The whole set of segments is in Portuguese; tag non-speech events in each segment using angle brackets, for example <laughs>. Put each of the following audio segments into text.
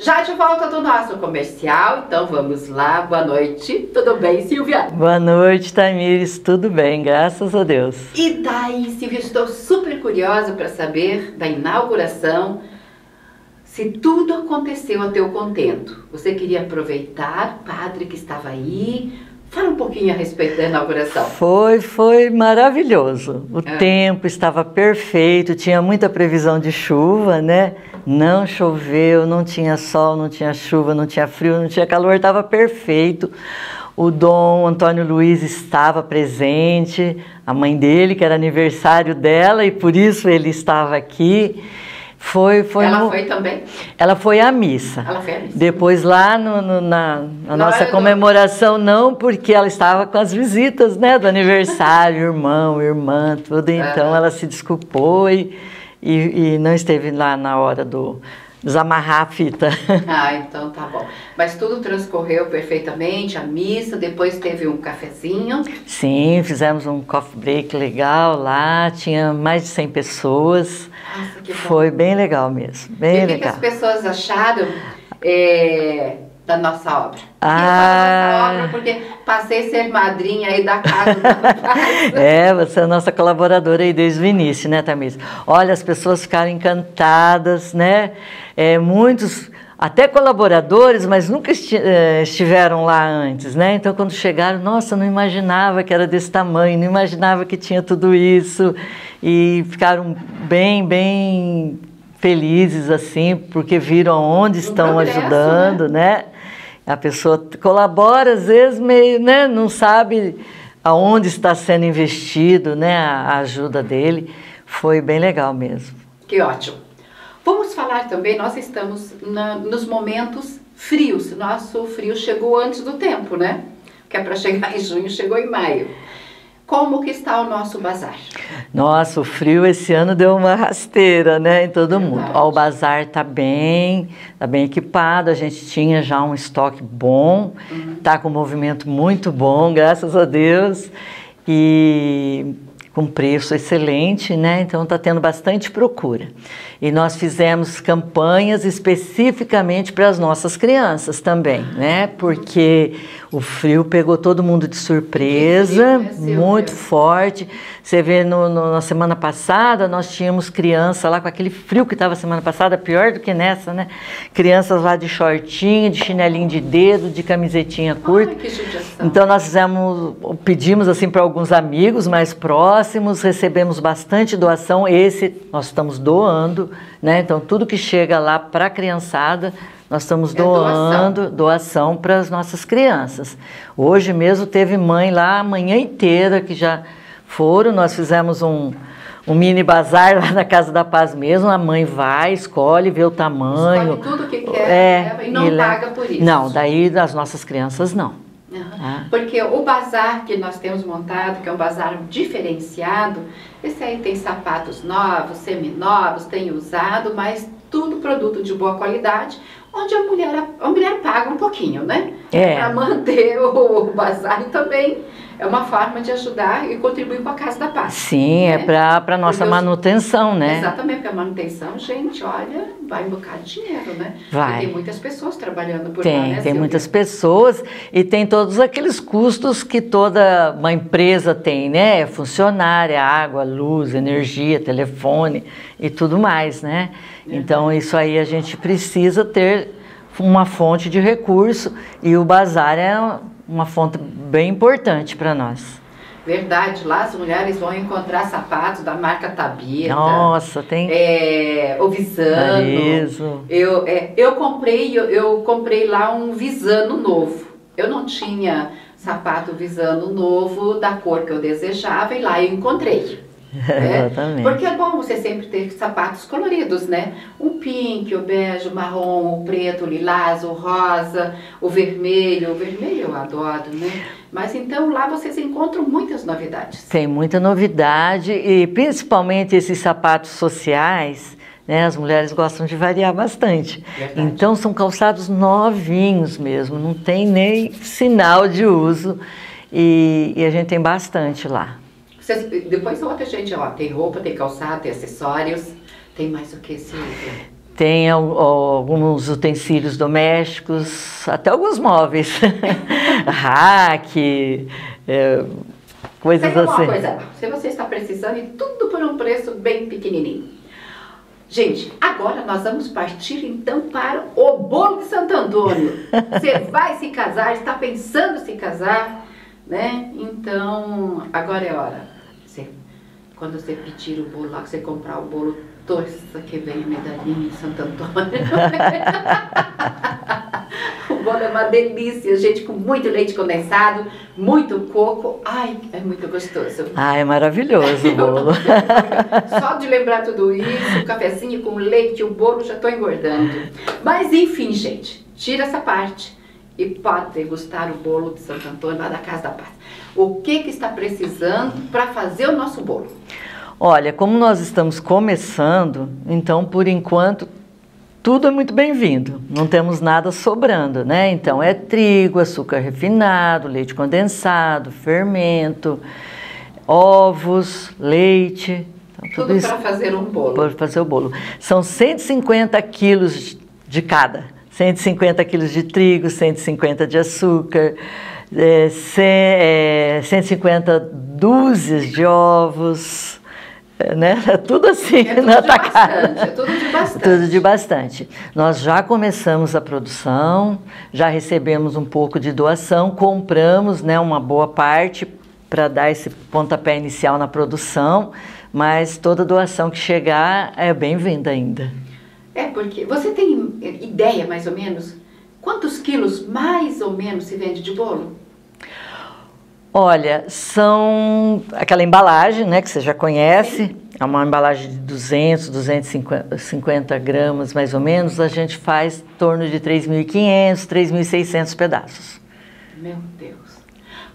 Já de volta do nosso comercial, então vamos lá. Boa noite. Tudo bem, Silvia? Boa noite, Tamires. Tudo bem, graças a Deus. E daí, Silvia, estou super curiosa para saber da inauguração. Se tudo aconteceu a teu contento, você queria aproveitar, padre que estava aí, Fala um pouquinho a respeito da inauguração. Foi, foi maravilhoso. O é. tempo estava perfeito, tinha muita previsão de chuva, né? Não choveu, não tinha sol, não tinha chuva, não tinha frio, não tinha calor, estava perfeito. O Dom Antônio Luiz estava presente, a mãe dele, que era aniversário dela, e por isso ele estava aqui. Foi, foi ela no... foi também? Ela foi à missa. Ela foi à missa. Depois lá no, no, na, na nossa comemoração, do... não, porque ela estava com as visitas, né? Do aniversário, <laughs> irmão, irmã, tudo. Então ela se desculpou e, e, e não esteve lá na hora do, desamarrar a fita. <laughs> Ah, então tá bom. Mas tudo transcorreu perfeitamente, a missa, depois teve um cafezinho. Sim, fizemos um coffee break legal lá, tinha mais de 100 pessoas. Nossa. Foi bem legal mesmo, bem e legal. o que, as pessoas acharam é, da nossa obra? Ah. Nossa obra, porque passei a ser madrinha aí da casa do <laughs> É, você é a nossa colaboradora aí desde o início, né, Tamires? Olha, as pessoas ficaram encantadas, né? É, muitos até colaboradores, mas nunca eh, estiveram lá antes, né? Então, quando chegaram, nossa, não imaginava que era desse tamanho, não imaginava que tinha tudo isso e ficaram bem, bem felizes assim, porque viram onde estão progresso, ajudando, né? né? A pessoa colabora às vezes meio, né, não sabe aonde está sendo investido, né, a ajuda dele. Foi bem legal mesmo. Que ótimo. Vamos falar também, nós estamos na, nos momentos frios. Nosso frio chegou antes do tempo, né? Que é para chegar em junho, chegou em maio. Como que está o nosso bazar? Nossa, o frio esse ano deu uma rasteira, né, em todo Verdade. mundo. Ó, o bazar está bem, está bem equipado, a gente tinha já um estoque bom, está uhum. com um movimento muito bom, graças a Deus, e com preço excelente, né, então está tendo bastante procura. E nós fizemos campanhas especificamente para as nossas crianças também, né? Porque o frio pegou todo mundo de surpresa, muito forte. Você vê no, no, na semana passada, nós tínhamos criança lá com aquele frio que estava semana passada, pior do que nessa, né? Crianças lá de shortinho, de chinelinho de dedo, de camisetinha curta. Ai, então nós fizemos, pedimos assim para alguns amigos mais próximos, recebemos bastante doação. Esse nós estamos doando né? Então tudo que chega lá para a criançada, nós estamos é doando doação, doação para as nossas crianças. Hoje mesmo teve mãe lá a manhã inteira que já foram, nós fizemos um, um mini bazar <laughs> lá na Casa da Paz mesmo, a mãe vai, escolhe, vê o tamanho. Escolhe tudo que quer é, e não e paga por isso. Não, daí das nossas crianças não. Uhum. Ah. Porque o bazar que nós temos montado, que é um bazar diferenciado, esse aí tem sapatos novos, seminovos, tem usado, mas tudo produto de boa qualidade, onde a mulher, a mulher paga um pouquinho, né? É. Para manter o, <laughs> o bazar e também é uma forma de ajudar e contribuir com a Casa da Paz. Sim, é né? é para a nossa porque manutenção, né? Exatamente, porque a manutenção, gente, olha, vai um bocado de dinheiro, né? Vai. Tem muitas pessoas trabalhando por tem, lá, né, Tem, Silvia? muitas pessoas e tem todos aqueles custos que toda uma empresa tem, né? Funcionária, água, luz, energia, telefone e tudo mais, né? Então, isso aí a gente precisa ter uma fonte de recurso e o bazar é uma fonte bem importante para nós. Verdade, lá as mulheres vão encontrar sapatos da marca Tabita. Nossa, tem. É, o Visano. Eu, é, eu comprei, eu, eu comprei lá um Visano novo. Eu não tinha sapato Visano novo da cor que eu desejava e lá eu encontrei. Né? <laughs> Exatamente. Porque é bom você sempre ter sapatos coloridos, né? O pink, o bege, o marrom, o preto, o lilás, o rosa, o vermelho. O vermelho eu adoro, né? Mas então lá vocês encontram muitas novidades. Tem muita novidade e principalmente esses sapatos sociais. Né, as mulheres gostam de variar bastante. Verdade. Então são calçados novinhos mesmo, não tem nem sinal de uso e, e a gente tem bastante lá. Vocês, depois outra gente, ó, tem roupa, tem calçado, tem acessórios, tem mais o que, Silvia? tem alguns utensílios domésticos, até alguns móveis, <laughs> rack, é, coisas tem assim. Coisa, se você está precisando, e tudo por um preço bem pequenininho. Gente, agora nós vamos partir então para o bolo de Santo Antônio. <laughs> Você vai se casar, está pensando em se casar, né? Então, agora é hora. Quando você pedir o bolo lá, que você comprar o bolo torça que vem a medalhinha em Santo Antônio. <laughs> o bolo é uma delícia, gente, com muito leite condensado, muito coco. Ai, é muito gostoso. Ah, é maravilhoso o bolo. <laughs> Só de lembrar tudo isso, o cafezinho com leite, o bolo, já estou engordando. Mas enfim, gente, tira essa parte e pode degustar o bolo de Santo Antônio lá da Casa da Paz. O que, que está precisando para fazer o nosso bolo? Olha, como nós estamos começando, então por enquanto tudo é muito bem-vindo. Não temos nada sobrando, né? Então é trigo, açúcar refinado, leite condensado, fermento, ovos, leite. Então, tudo para fazer um bolo. Para fazer o bolo. São 150 quilos de cada. 150 quilos de trigo, 150 de açúcar, é, é, 150 dúzias de ovos, né? É <laughs> tudo assim, é tudo na bastante, é tudo de bastante. Tudo de bastante. Nós já começamos a produção, já recebemos um pouco de doação, compramos né, uma boa parte para dar esse pontapé inicial na produção, mas toda doação que chegar é bem-vinda ainda. É, porque você tem ideia, mais ou menos, quantos quilos mais ou menos se vende de bolo? Olha, são aquela embalagem, né, que você já conhece, é uma embalagem de 200, 250 gramas mais ou menos, a gente faz em torno de 3.500, 3.600 pedaços. Meu Deus.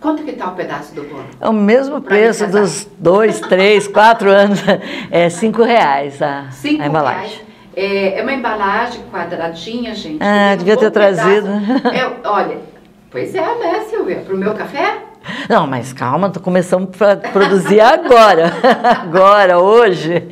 Quanto que está o pedaço do bolo? É o mesmo pra preço dos dois, três, quatro anos, <laughs> é cinco reais a, cinco a embalagem. Reais. É, é, uma embalagem quadradinha, gente. Ah, devia um ter trazido. <laughs> É, olha, pois é, né, Silvia? Para o meu café? Não, mas calma, tô começando a produzir agora. <laughs> agora, hoje.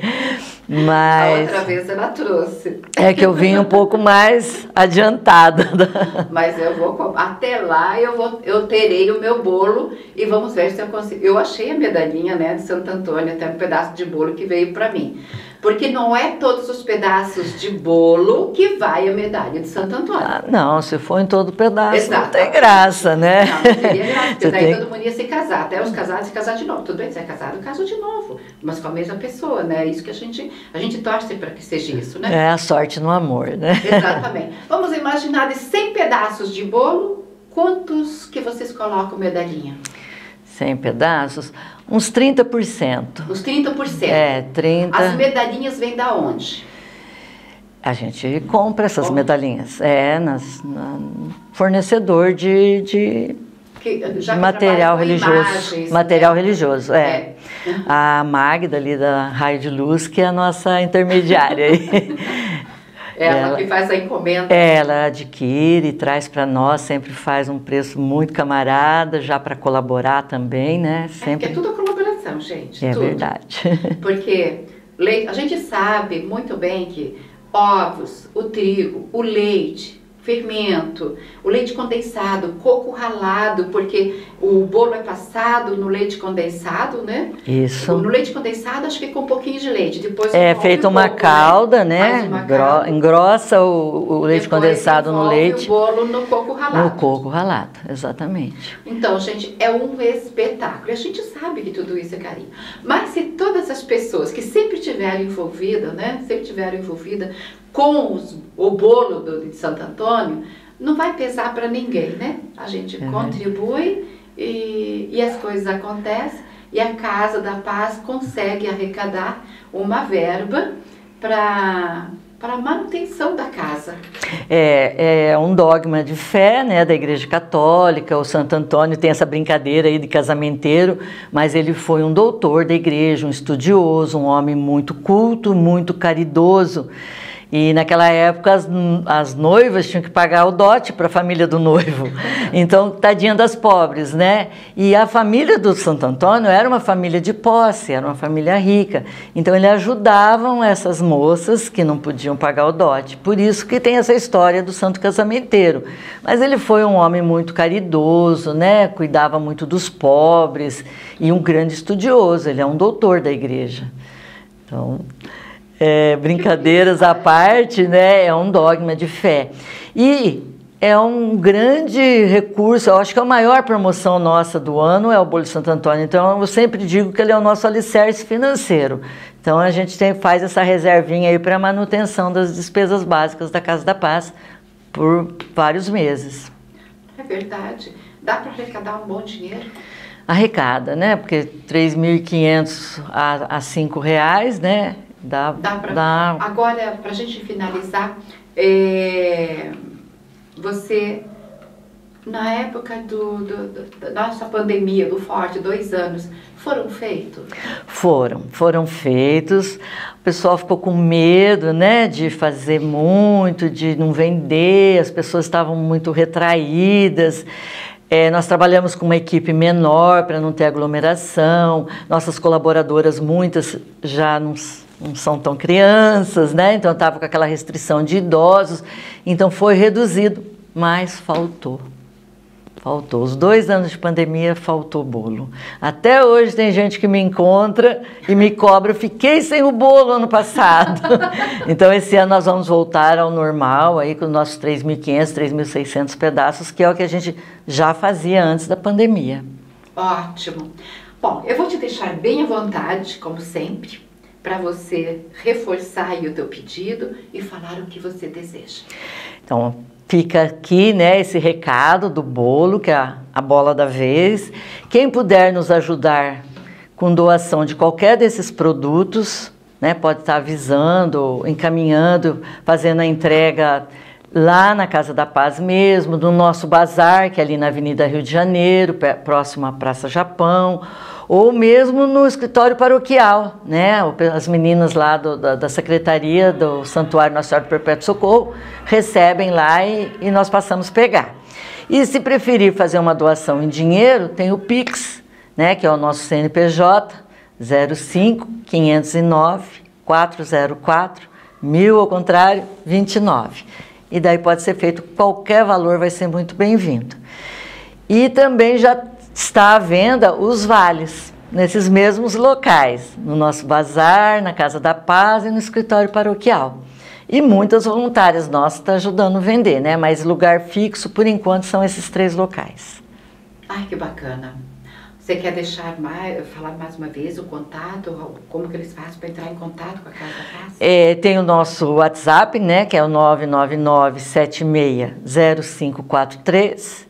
Mas. A outra vez ela trouxe. É que eu vim um pouco mais adiantada. <laughs> Mas eu vou. Até lá eu, vou, eu terei o meu bolo e vamos ver se eu consigo. Eu achei a medalhinha né, de Santo Antônio, até um pedaço de bolo que veio para mim. Porque não é todos os pedaços de bolo que vai a medalha de Santo Antônio. Ah, não, se for em todo pedaço, Exato. não tem graça, né? Não, não teria graça, <laughs> porque daí tem... todo mundo ia se casar. Até os casados se casar de novo. Tudo bem, se é casado, caso de novo. Mas com a mesma pessoa, né? É isso que a gente, a gente torce para que seja isso, né? É a sorte no amor, né? Exatamente. <laughs> Vamos imaginar de 100 pedaços de bolo, quantos que vocês colocam medalhinha? 100 pedaços? Uns 30%. Uns 30%? É, 30%. As medalhinhas vêm da onde? A gente compra essas Como? medalhinhas. É, nas, na, fornecedor de, de que, material religioso. Imagens, material né? religioso, é. é. A Magda ali da Raio de Luz, que é a nossa intermediária aí. <laughs> Ela, ela, que faz a encomenda. Ela adquire e traz para nós, sempre faz um preço muito camarada, já para colaborar também, né? Sempre. É, é tudo gente. É tudo. verdade. <laughs> Porque leite, a gente sabe muito bem que ovos, o trigo, o leite, fermento, o leite condensado, coco ralado, porque o bolo é passado no leite condensado, né? Isso. No leite condensado acho que com um pouquinho de leite, depois é feita uma pouco, né? calda, né? né? Calda. Engrossa o, o leite depois condensado no leite. o bolo no coco ralado. No coco ralado, exatamente. Então, gente, é um espetáculo. E a gente sabe que tudo isso é carinho. Mas se todas as pessoas que sempre tiveram envolvidas, né? Sempre tiveram envolvidas com os, o bolo do, de Santo Antônio, não vai pesar para ninguém, né? A gente uhum. contribui e, e as coisas acontecem e a Casa da Paz consegue arrecadar uma verba para para a manutenção da casa. É, é um dogma de fé né, da Igreja Católica. O Santo Antônio tem essa brincadeira aí de casamenteiro, mas ele foi um doutor da igreja, um estudioso, um homem muito culto, muito caridoso. E naquela época as, as noivas tinham que pagar o dote para a família do noivo. <laughs> Então, tadinha das pobres, né? E a família do Santo Antônio era uma família de posse, era uma família rica. Então, eles ajudavam essas moças que não podiam pagar o dote. Por isso que tem essa história do santo casamenteiro. Mas ele foi um homem muito caridoso, né? Cuidava muito dos pobres e um grande estudioso. Ele é um doutor da igreja. Então, é, brincadeiras à parte, né? É um dogma de fé. E é um grande recurso, eu acho que é a maior promoção nossa do ano é o Bolo de Santo Antônio. Então eu sempre digo que ele é o nosso alicerce financeiro. Então a gente tem, faz essa reservinha aí para manutenção das despesas básicas da Casa da Paz por vários meses. É verdade. Dá para arrecadar um bom dinheiro? Arrecada, né? Porque 3.500 a, a 5 reais, né? Dá, dá pra... dá... Agora, para a gente finalizar, é você, na época do, do, do, da nossa pandemia, do Forte, dois anos, foram feitos? Foram, foram feitos. O pessoal ficou com medo, né, de fazer muito, de não vender, as pessoas estavam muito retraídas. É, nós trabalhamos com uma equipe menor para não ter aglomeração. Nossas colaboradoras, muitas já não não são tão crianças, né? Então estava com aquela restrição de idosos, então foi reduzido, mas faltou. Faltou. Os dois anos de pandemia faltou bolo. Até hoje tem gente que me encontra e me cobra. Fiquei sem o bolo ano passado. <laughs> então esse ano nós vamos voltar ao normal aí com os nossos 3.500, 3.600 pedaços, que é o que a gente já fazia antes da pandemia. Ótimo. Bom, eu vou te deixar bem à vontade, como sempre, para você reforçar o teu pedido e falar o que você deseja. Então, fica aqui, né, esse recado do bolo, que é a, a bola da vez. Quem puder nos ajudar com doação de qualquer desses produtos, né, pode estar avisando, encaminhando, fazendo a entrega lá na Casa da Paz mesmo, do nosso bazar, que é ali na Avenida Rio de Janeiro, próximo à Praça Japão, ou mesmo no escritório paroquial, né? As meninas lá do, da, da, Secretaria do Santuário Nossa Senhora do Perpétuo Socorro recebem lá e, e nós passamos pegar. E se preferir fazer uma doação em dinheiro, tem o Pix, né? Que é o nosso CNPJ 05 509 404 mil ao contrário 29 e daí pode ser feito qualquer valor, vai ser muito bem-vindo. E também já está à venda os vales nesses mesmos locais, no nosso bazar, na Casa da Paz e no escritório paroquial. E muitas voluntárias nossas estão ajudando a vender, né? Mas lugar fixo, por enquanto, são esses três locais. Ai, que bacana. Você quer deixar mais, falar mais uma vez o contato, como que eles fazem para entrar em contato com a Casa Paz? É, tem o nosso WhatsApp, né, que é o 999-760543,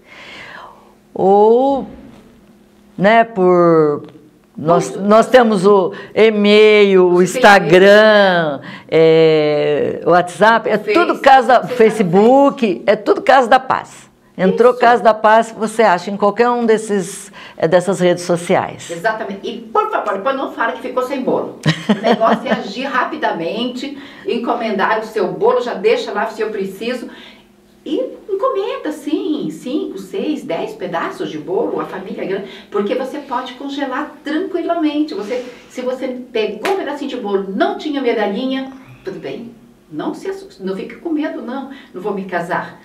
ou, né, por... Nós, nós temos o e-mail, o Instagram, é, o WhatsApp, é tudo casa, Facebook, é tudo Casa da Paz. Entrou Isso. Casa da Paz, você acha em qualquer um desses, é, dessas redes sociais. Exatamente. E, por favor, depois não fale que ficou sem bolo. O negócio é agir rapidamente, encomendar o seu bolo, já deixa lá se eu preciso. E encomenda, sim, 5, 6, 10 pedaços de bolo, a família grande, porque você pode congelar tranquilamente. Você, se você pegou um pedacinho de bolo, não tinha medalhinha, tudo bem, não se assuste, não fique com medo, não, não vou me casar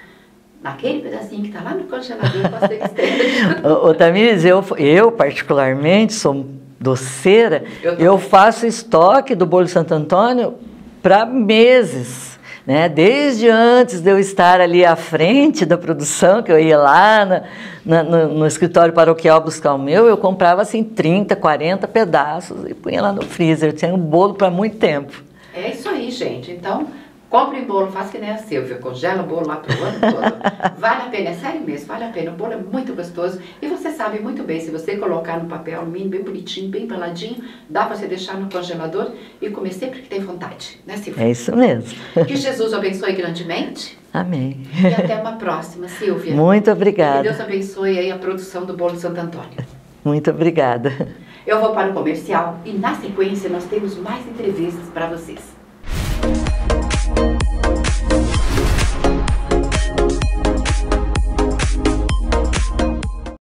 naquele pedacinho que está lá no congelador, pode ser que esteja. <laughs> Ô, Tamires, eu, eu particularmente sou doceira, eu, eu faço estoque do bolo Santo Antônio para meses. Né? Desde antes de eu estar ali à frente da produção, que eu ia lá na, na, no, no, escritório paroquial buscar o meu, eu comprava assim 30, 40 pedaços e punha lá no freezer. Tinha um bolo para muito tempo. É isso aí, gente. Então, Compre bolo, faça que nem a Silvia, congela o bolo lá pro ano todo. <laughs> Vale a pena, é sério mesmo, vale a pena. O bolo é muito gostoso e você sabe muito bem, se você colocar no papel alumínio bem bonitinho, bem embaladinho, dá para você deixar no congelador e comer sempre que tem vontade, né Silvia? É isso mesmo. <laughs> Que Jesus abençoe grandemente. Amém. E até uma próxima, Silvia. Muito obrigada. Que Deus abençoe aí a produção do bolo Santo Antônio. Muito obrigada. Eu vou para o comercial e na sequência nós temos mais entrevistas para vocês.